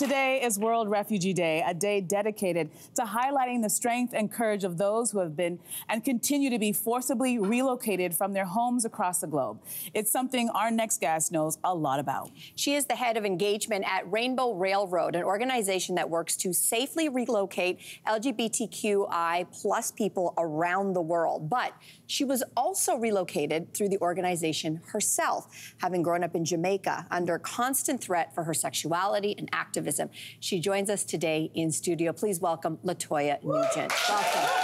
Today is World Refugee Day, a day dedicated to highlighting the strength and courage of those who have been and continue to be forcibly relocated from their homes across the globe. It's something our next guest knows a lot about. She is the head of engagement at Rainbow Railroad, an organization that works to safely relocate LGBTQI plus people around the world. But she was also relocated through the organization herself, having grown up in Jamaica under constant threat for her sexuality and activism activism. She joins us today in studio. Please welcome Latoya Nugent. Welcome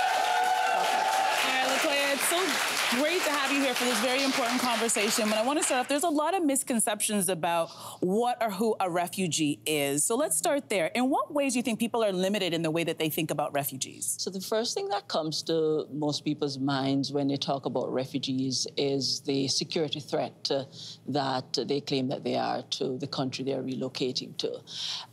great to have you here for this very important conversation. But I want to start off, there's a lot of misconceptions about what or who a refugee is. So let's start there. In what ways do you think people are limited in the way that they think about refugees? So the first thing that comes to most people's minds when they talk about refugees is the security threat uh, that they claim that they are to the country they're relocating to.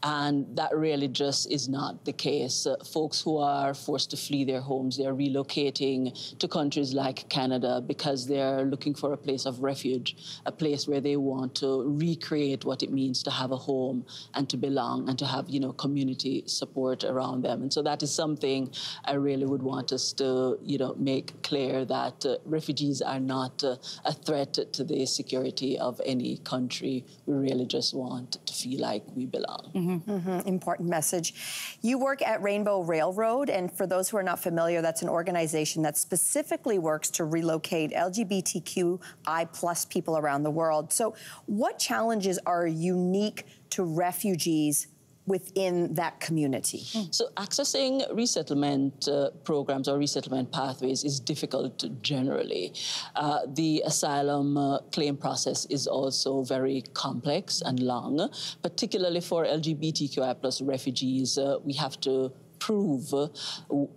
And that really just is not the case. Uh, folks who are forced to flee their homes, they're relocating to countries like Canada, because they're looking for a place of refuge, a place where they want to recreate what it means to have a home and to belong and to have, you know, community support around them. And so that is something I really would want us to, you know, make clear that uh, refugees are not uh, a threat to the security of any country. We really just want to feel like we belong. Mm -hmm. Mm -hmm. Important message. You work at Rainbow Railroad, and for those who are not familiar, that's an organization that specifically works to relocate relocate LGBTQI plus people around the world. So what challenges are unique to refugees within that community? So accessing resettlement uh, programs or resettlement pathways is difficult generally. Uh, the asylum uh, claim process is also very complex and long, particularly for LGBTQI plus refugees. Uh, we have to prove,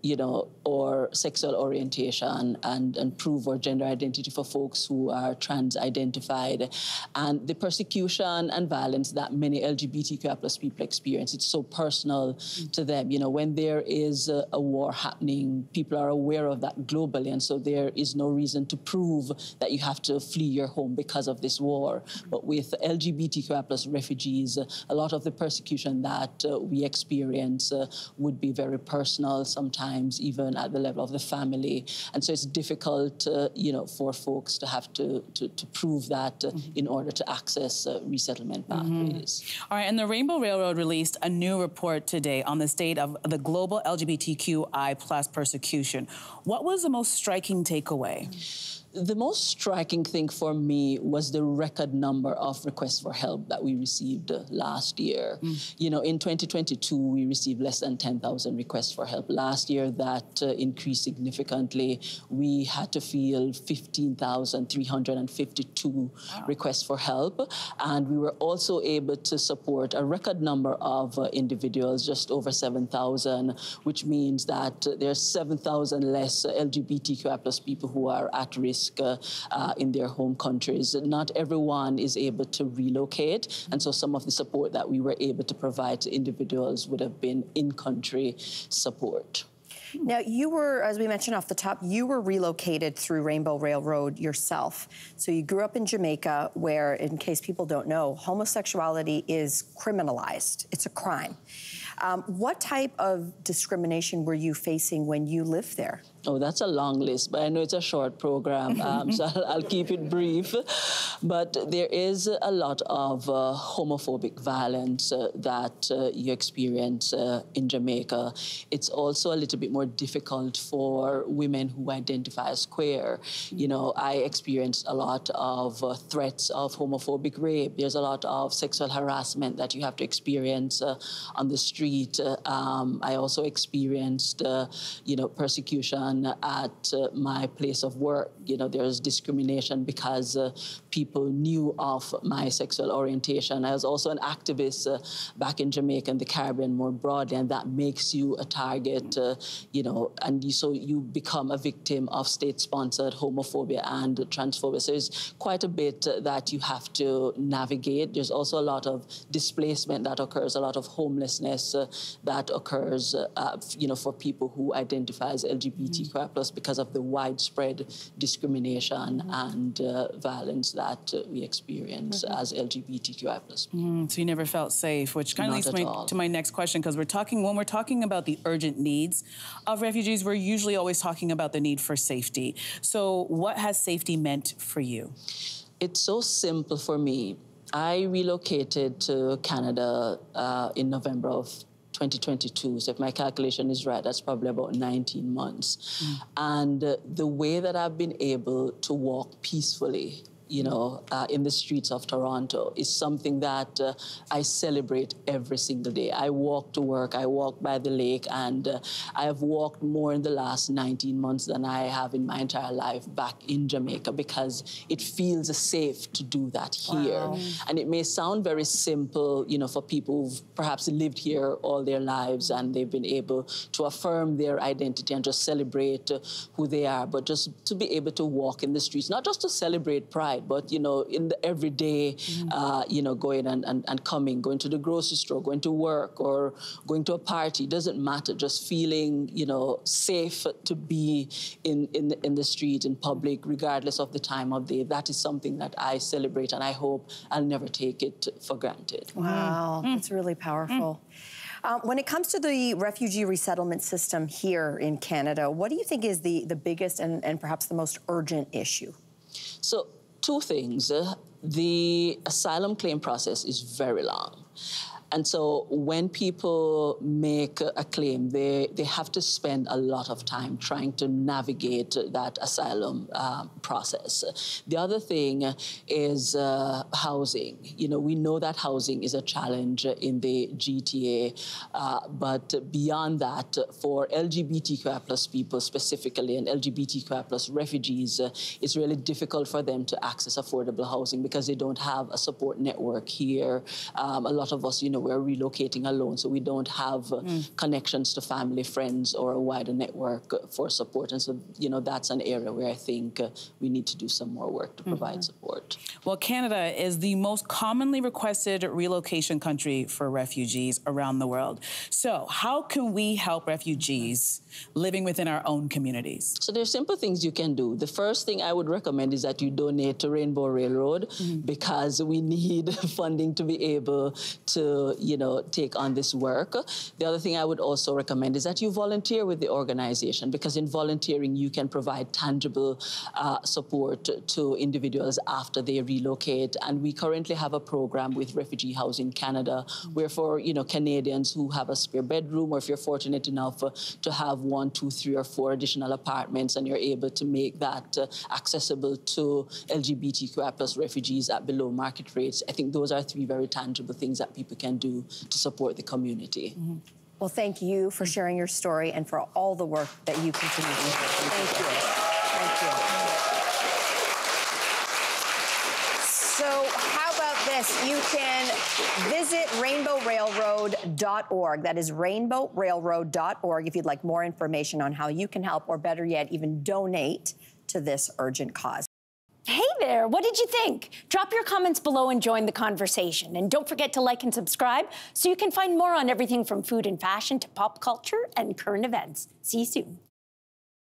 you know, or sexual orientation and, and prove or gender identity for folks who are trans identified. And the persecution and violence that many LGBTQI plus people experience, it's so personal mm. to them. You know, when there is a, a war happening, people are aware of that globally. And so there is no reason to prove that you have to flee your home because of this war. But with LGBTQI plus refugees, a lot of the persecution that uh, we experience uh, would be very personal, sometimes even at the level of the family. And so it's difficult, uh, you know, for folks to have to, to, to prove that uh, mm -hmm. in order to access uh, resettlement mm-hmm. pathways. Mm -hmm. All right, and the Rainbow Railroad released a new report today on the state of the global LGBTQI plus persecution. What was the most striking takeaway? Mm -hmm the most striking thing for me was the record number of requests for help that we received uh, last year. Mm. You know, in 2022, we received less than 10,000 requests for help. Last year, that uh, increased significantly. We had to field 15,352 wow. requests for help. And we were also able to support a record number of uh, individuals, just over 7,000, which means that uh, there's 7,000 less LGBTQI plus people who are at risk risk uh, uh, in their home countries. Not everyone is able to relocate, and so some of the support that we were able to provide to individuals would have been in-country support. Now, you were, as we mentioned off the top, you were relocated through Rainbow Railroad yourself. So you grew up in Jamaica, where, in case people don't know, homosexuality is criminalized. It's a crime. Um, what type of discrimination were you facing when you lived there? Oh, that's a long list, but I know it's a short program, um, so I'll, I'll, keep it brief. But there is a lot of uh, homophobic violence uh, that uh, you experience uh, in Jamaica. It's also a little bit more difficult for women who identify as queer. You know, I experienced a lot of uh, threats of homophobic rape. There's a lot of sexual harassment that you have to experience uh, on the street. Um, I also experienced, you know, persecution at my place of work. You know, there's discrimination because uh, people knew of my sexual orientation. I was also an activist uh, back in Jamaica and the Caribbean more broadly, and that makes you a target, uh, you know, and you, so you become a victim of state-sponsored homophobia and transphobia. So there's quite a bit uh, that you have to navigate. There's also a lot of displacement that occurs, a lot of homelessness uh, that occurs, uh, you know, for people who identify as LGBTQI because of the widespread discrimination mm-hmm. and uh, violence that uh, we experience mm-hmm. as LGBTQI plus. Mm, so you never felt safe, which kind of leads me to my next question because we're talking when we're talking about the urgent needs of refugees, we're usually always talking about the need for safety. So what has safety meant for you? It's so simple for me. I relocated to Canada uh, in November of 2022. So if my calculation is right, that's probably about 19 months. Mm. And uh, the way that I've been able to walk peacefully you know, uh, in the streets of Toronto is something that uh, I celebrate every single day. I walk to work, I walk by the lake, and uh, I have walked more in the last 19 months than I have in my entire life back in Jamaica because it feels safe to do that here. Wow. And it may sound very simple, you know, for people who've perhaps lived here all their lives and they've been able to affirm their identity and just celebrate who they are, but just to be able to walk in the streets, not just to celebrate pride outside, but you know, in the everyday, mm-hmm. uh, you know, going and, and, and coming, going to the grocery store, going to work, or going to a party, doesn't matter. Just feeling, you know, safe to be in in the, in the street, in public, regardless of the time of day. That is something that I celebrate, and I hope I'll never take it for granted. Wow, mm. that's really powerful. Mm. Uh, when it comes to the refugee resettlement system here in Canada, what do you think is the, the biggest and, and perhaps the most urgent issue? So two things. The asylum claim process is very long. And so when people make a claim, they, they have to spend a lot of time trying to navigate that asylum um, process. The other thing is uh, housing. You know, we know that housing is a challenge in the GTA, uh, but beyond that, for LGBTQI plus people specifically and LGBTQI plus refugees, uh, it's really difficult for them to access affordable housing because they don't have a support network here. Um, a lot of us, you know, know, we're relocating alone, so we don't have mm. connections to family, friends, or a wider network for support. And so, you know, that's an area where I think uh, we need to do some more work to provide mm-hmm. support. Well, Canada is the most commonly requested relocation country for refugees around the world. So, how can we help refugees living within our own communities? So, there's simple things you can do. The first thing I would recommend is that you donate to Rainbow Railroad mm-hmm. because we need funding to be able to you know, take on this work. The other thing I would also recommend is that you volunteer with the organization because in volunteering you can provide tangible uh, support to individuals after they relocate. And we currently have a program with Refugee Housing Canada where for, you know, Canadians who have a spare bedroom or if you're fortunate enough uh, to have one, two, three, or four additional apartments and you're able to make that uh, accessible to LGBTQI plus refugees at below market rates. I think those are three very tangible things that people can do to support the community. Mm -hmm. Well, thank you for sharing your story and for all the work that you continue to do. Thank you. Thank you. So, how about this? You can visit rainbowrailroad.org. That is rainbowrailroad.org if you'd like more information on how you can help, or better yet, even donate to this urgent cause. There, what did you think? Drop your comments below and join the conversation. And don't forget to like and subscribe so you can find more on everything from food and fashion to pop culture and current events. See you soon.